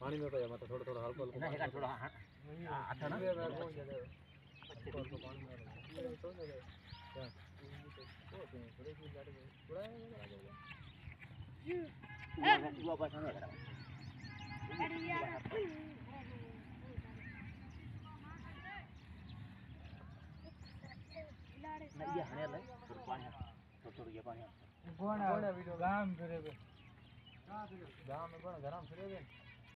पानी में तो या मतलब थोड़ा थोड़ा हल्का हल्का हाँ। हाँ, अच्छा ना थोड़ा हाँ। ना? अच्छा बैग हो। जाएगा तो पानी में तो नहीं क्या? तो थोड़े की लड़ गए थोड़ा आ जाएगा ये वो बस नहीं करा अरे यार ನಡಿಗೆ ಹಣೆಲ್ಲ ಸ್ವಲ್ಪ ಸ್ವಲ್ಪ ಗೋಣ ಗೋಣ ಗಾಮ್ Devam et bana, devam.